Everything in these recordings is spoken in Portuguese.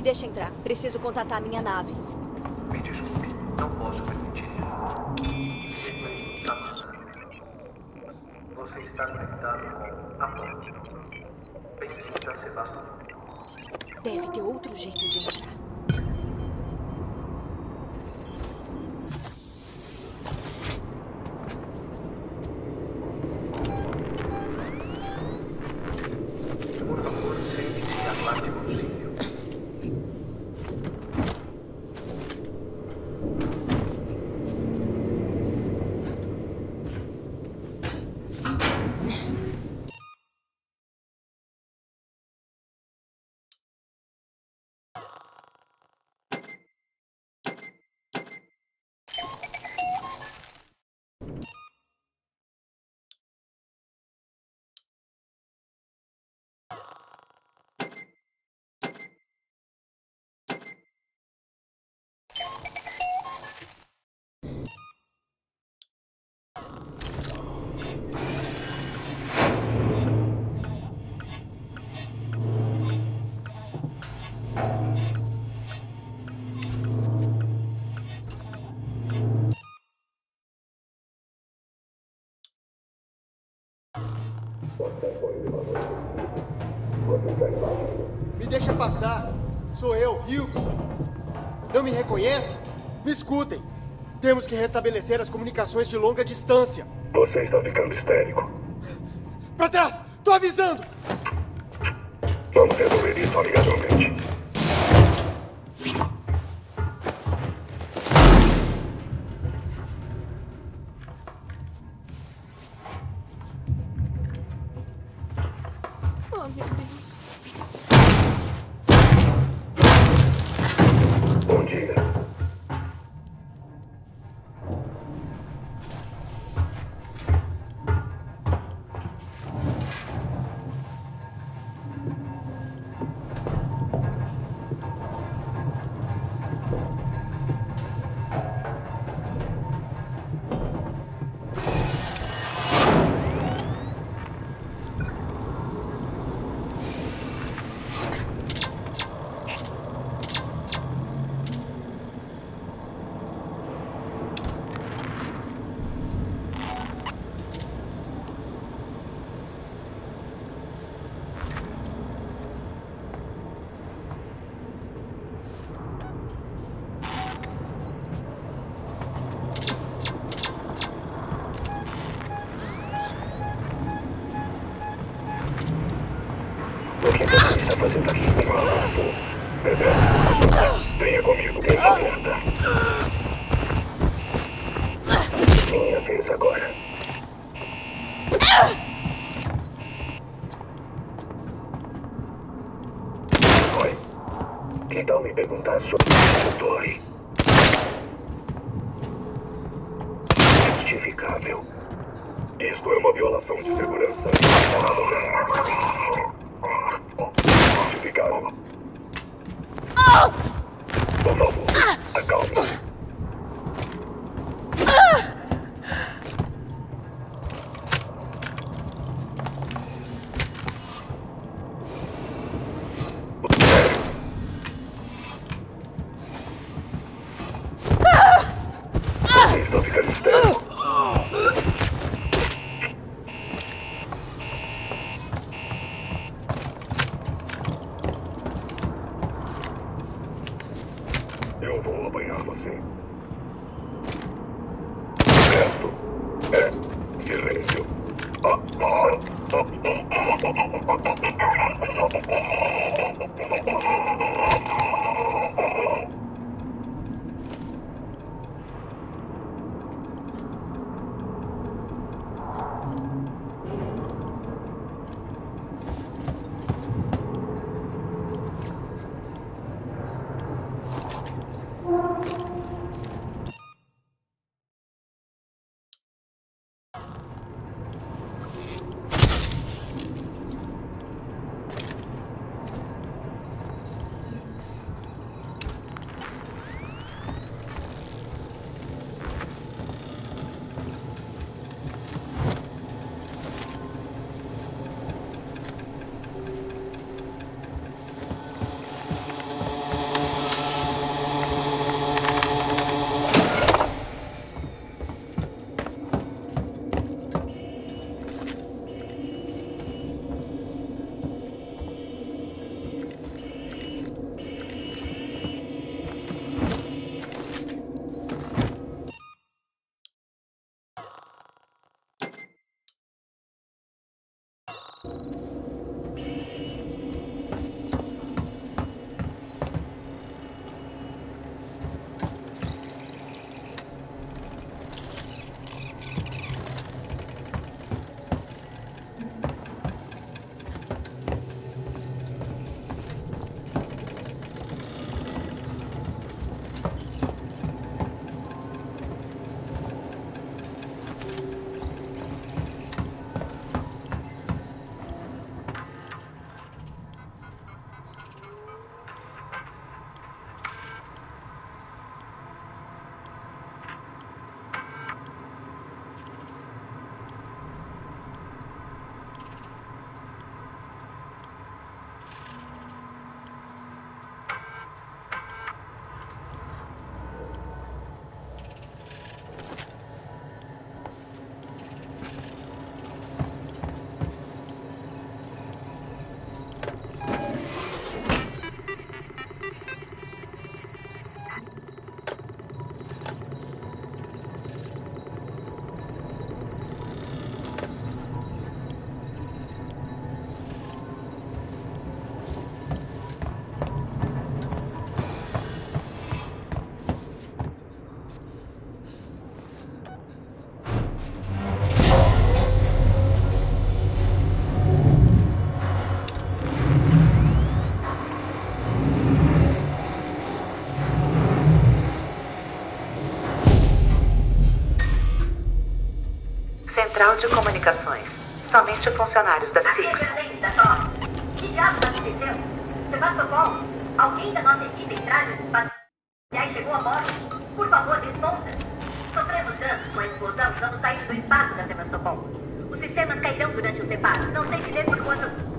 Me deixa entrar. Preciso contatar minha nave. Me desculpe, não posso permitir. Você está conectado com a ponte. Bem-vindo a Sebastopol. Deve ter outro jeito de entrar. Me deixa passar. Sou eu, Hughes. Não me reconhece? Me escutem. Temos que restabelecer as comunicações de longa distância. Você está ficando histérico. Pra trás! Tô avisando! Vamos resolver isso amigavelmente. Você Central de Comunicações. Somente funcionários da Aqui SIX. Que diabos aconteceu? Sebastopol, alguém da nossa equipe em trajes espaciais chegou a bordo? Por favor, responda. Sofremos danos com a explosão e vamos sair do espaço da Sebastopol. Os sistemas cairão durante os reparos. Não sei dizer por quanto...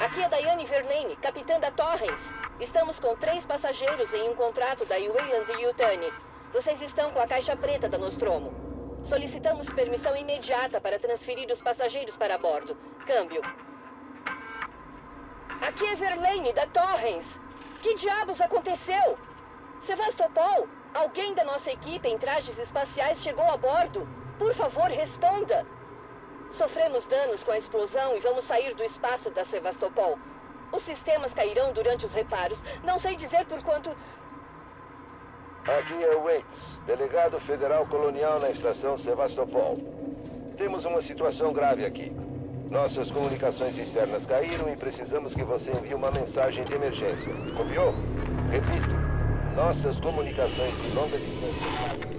Aqui é Daiane Da Torrens. Estamos com três passageiros em um contrato da Wayland e Yutani. Vocês estão com a caixa preta da Nostromo. Solicitamos permissão imediata para transferir os passageiros para bordo. Câmbio. Aqui é Verlaine, da Torrens. Que diabos aconteceu? Sevastopol, alguém da nossa equipe em trajes espaciais chegou a bordo. Por favor, responda. Sofremos danos com a explosão e vamos sair do espaço da Sevastopol. Os sistemas cairão durante os reparos. Não sei dizer por quanto. Aqui é Waits, delegado federal colonial na estação Sevastopol. Temos uma situação grave aqui. Nossas comunicações externas caíram e precisamos que você envie uma mensagem de emergência. Copiou? Repito. Nossas comunicações de longa distância.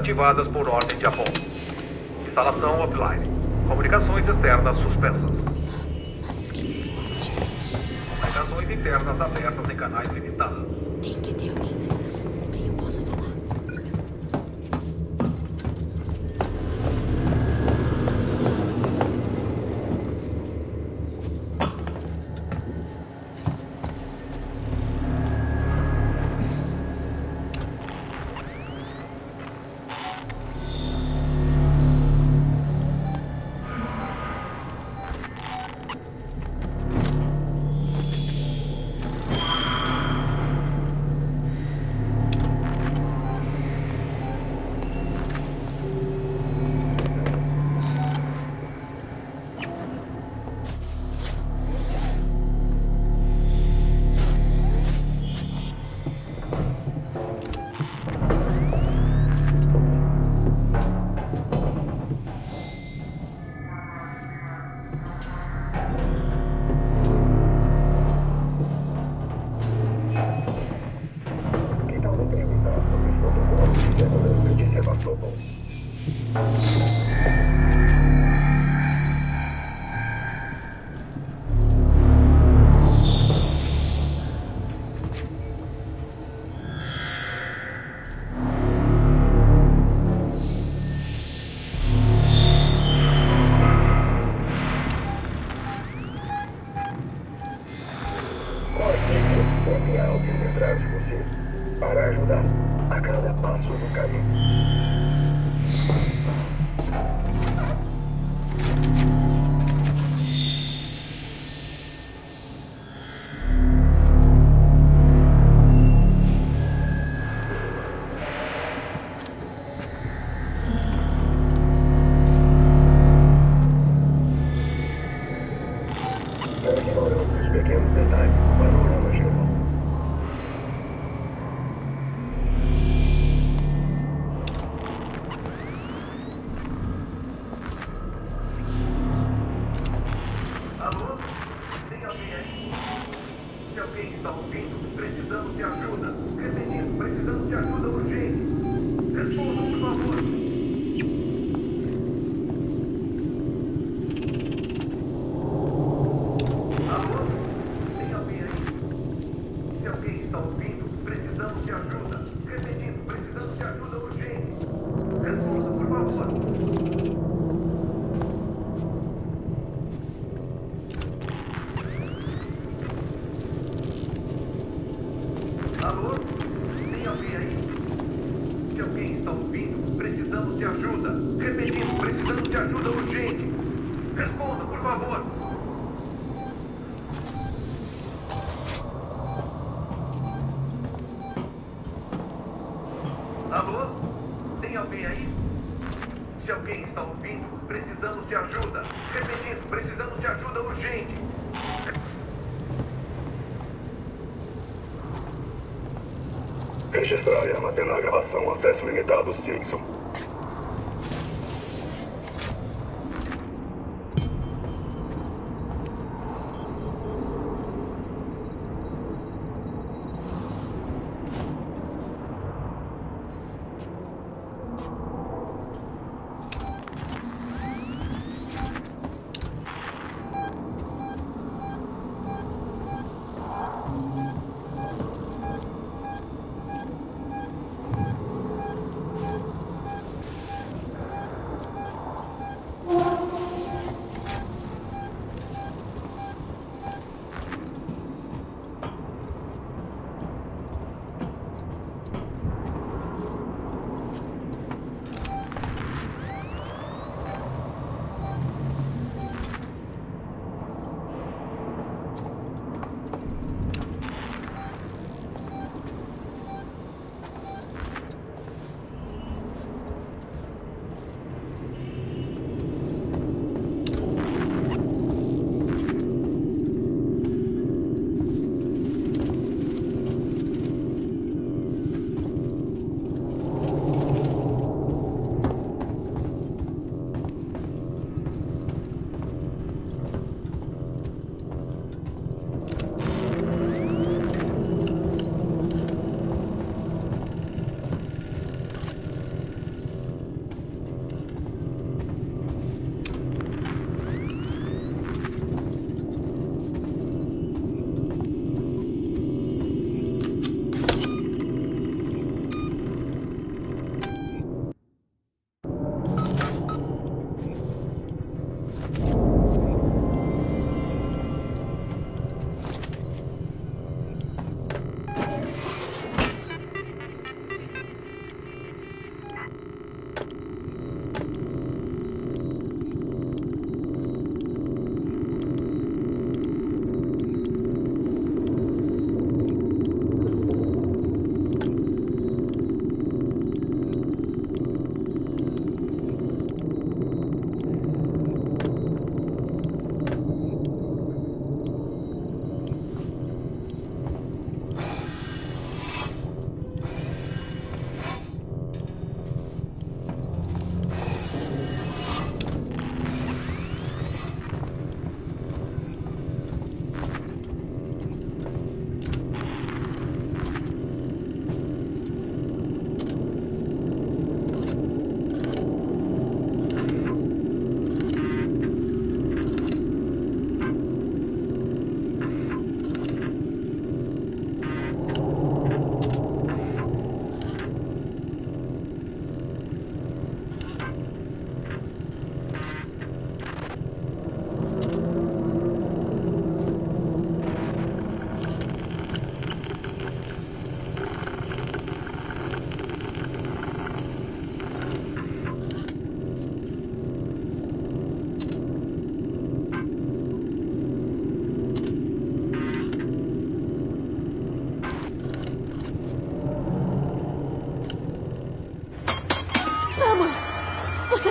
Desativadas por ordem de Apollo. Instalação offline. Comunicações externas suspensas. Comunicações internas abertas em canais limitados. So.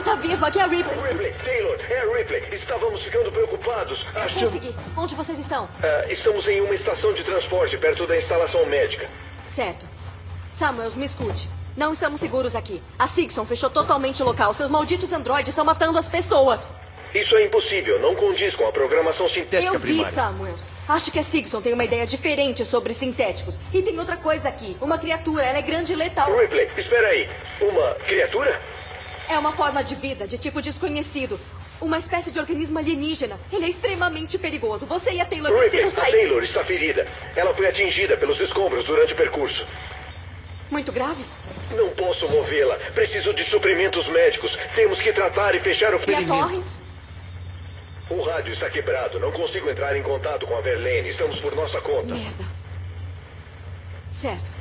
Você tá vivo, aqui é a Ripley. Ripley, Taylor, é Ripley. Estávamos ficando preocupados. Achamos. Consegui. Onde vocês estão? Ah, estamos em uma estação de transporte perto da instalação médica. Certo. Samuels, me escute. Não estamos seguros aqui. A Sixon fechou totalmente o local. Seus malditos androides estão matando as pessoas. Isso é impossível. Não condiz com a programação sintética Eu vi, primária. Samuels. Acho que a Sigson tem uma ideia diferente sobre sintéticos. E tem outra coisa aqui. Uma criatura. Ela é grande e letal. Ripley, espera aí. Uma criatura? É uma forma de vida, de tipo desconhecido. Uma espécie de organismo alienígena. Ele é extremamente perigoso. Você e a Taylor... Precisam a. Taylor está ferida. Ela foi atingida pelos escombros durante o percurso. Muito grave? Não posso movê-la. Preciso de suprimentos médicos. Temos que tratar e fechar o E a. Torrens? O rádio está quebrado. Não consigo entrar em contato com a Verlaine. Estamos por nossa conta. Merda. Certo.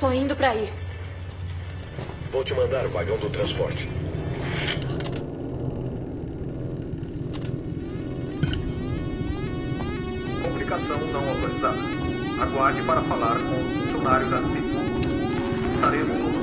Tô indo pra aí. Vou te mandar o vagão do transporte. Comunicação não autorizada. Aguarde para falar com o funcionário da CIT. Estaremos com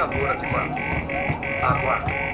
Interromper a tiradora de mando. Aguarde.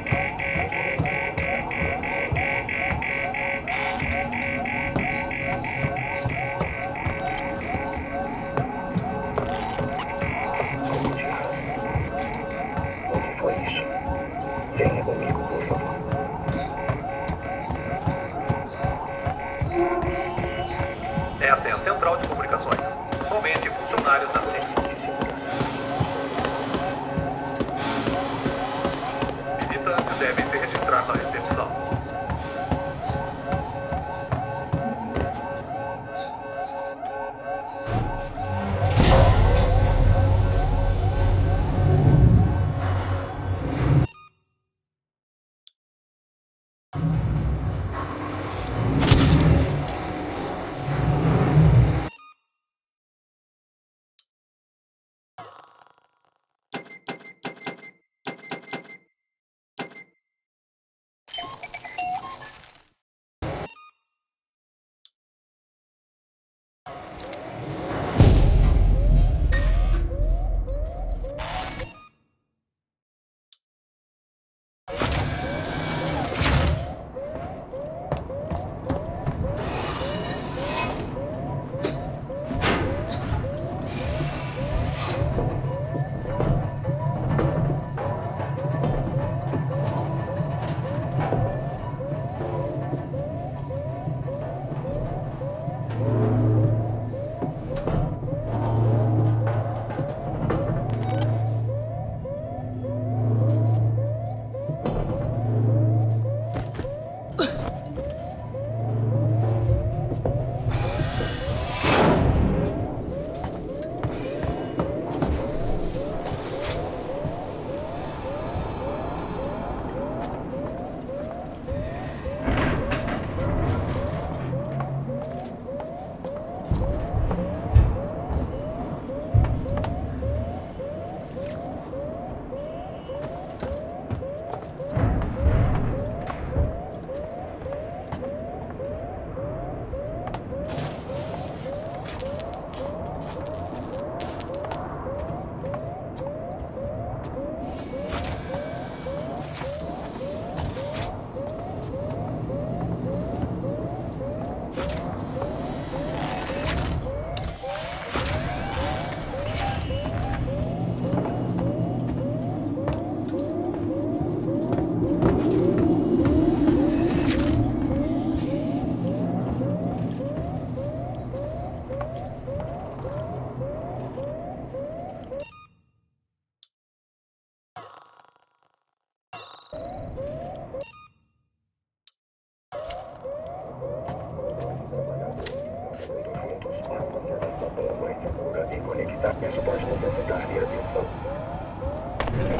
Isso pode necessitar minha atenção.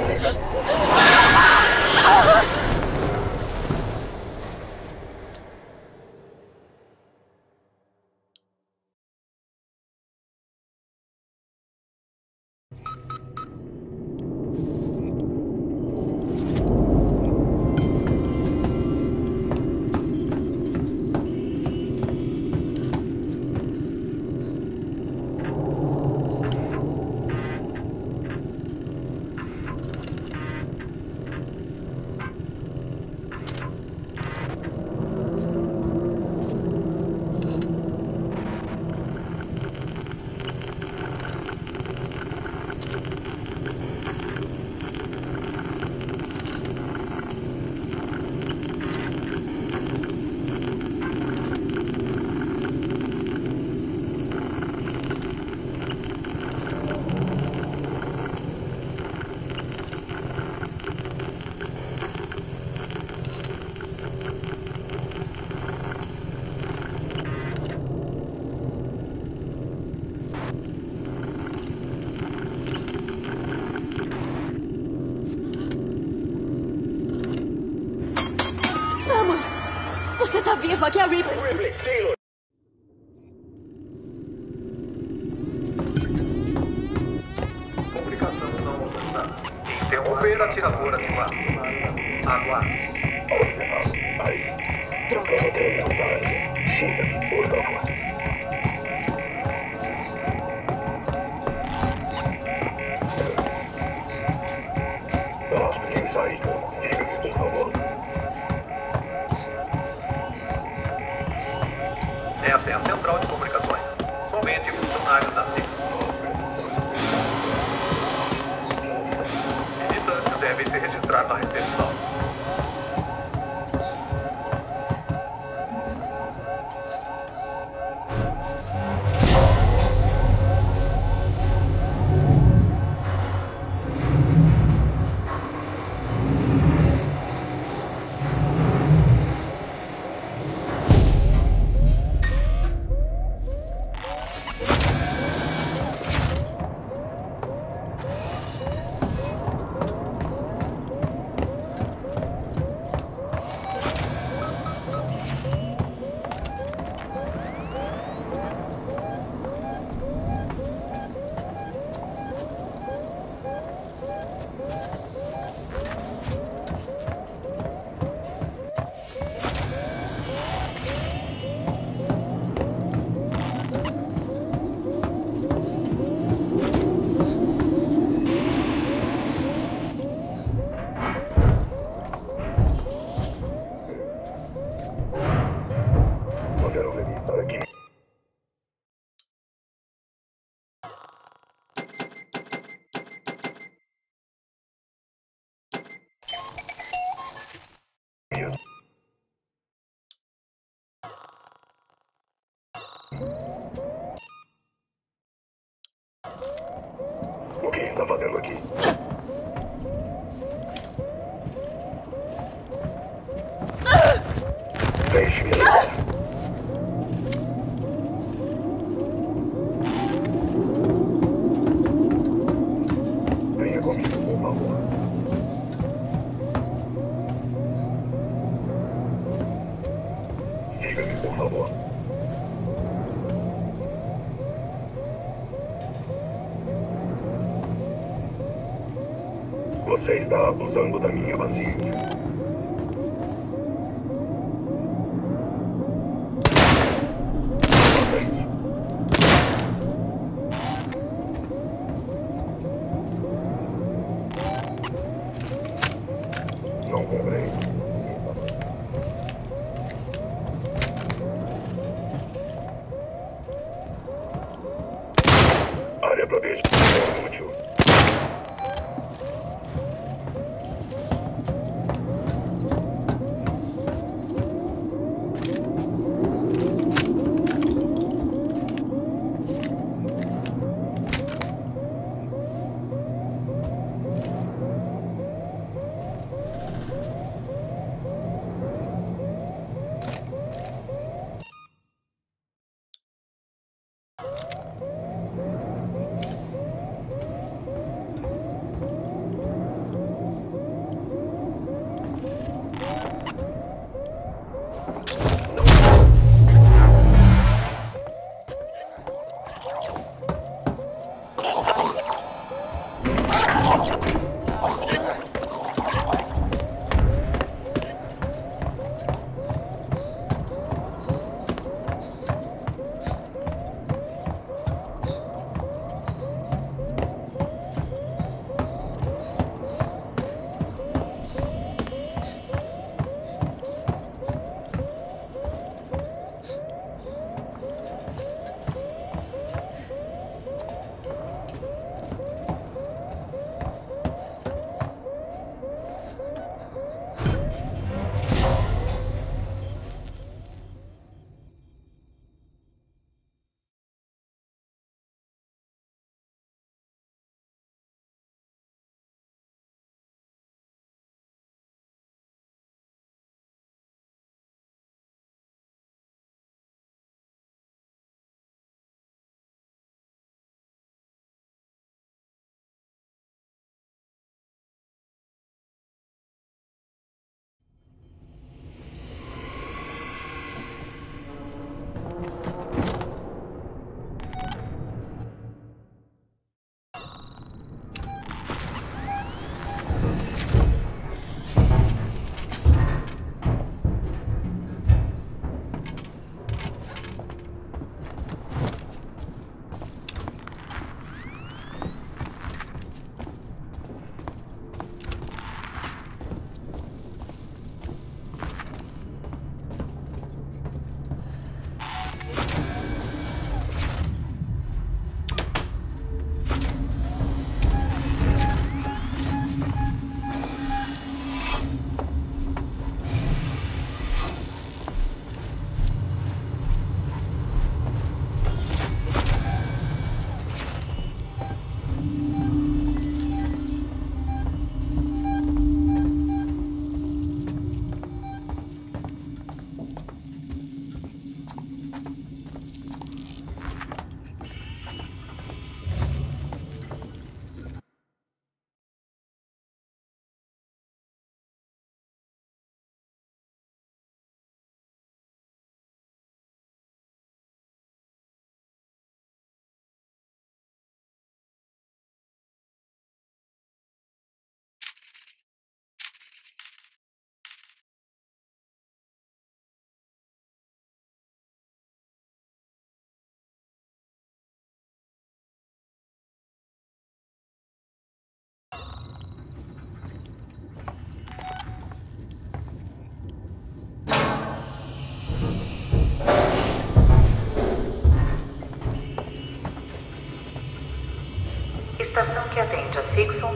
Siga. Machiavelli. O que está fazendo aqui? Deixe-me. está abusando da minha paciência. Não compreendo.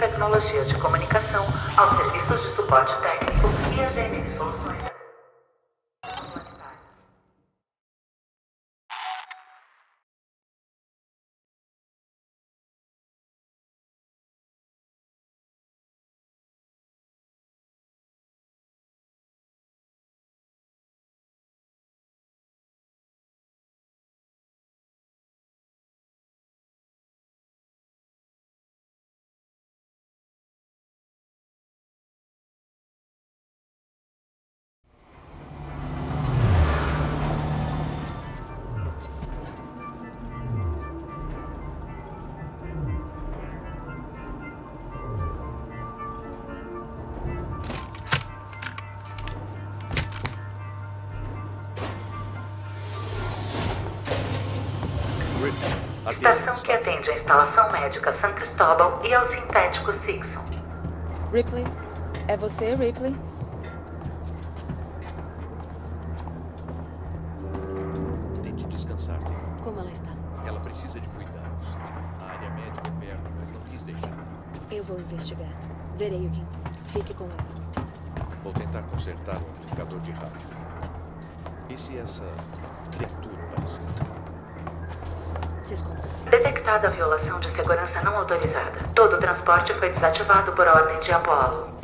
Tecnologias de Comunicação aos serviços de suporte técnico e a GMN Soluções. Estação que atende a instalação médica San Cristóbal e ao sintético Sixon. Ripley? É você, Ripley? Tente descansar, Taylor. Como ela está? Ela precisa de cuidados. A área médica é perto, mas não quis deixar. Eu vou investigar. Verei o que encontro. Fique com ela. Vou tentar consertar o amplificador de rádio. E se essa criatura aparecer? Esconda. Detectada a violação de segurança não autorizada. Todo o transporte foi desativado por ordem de Apollo.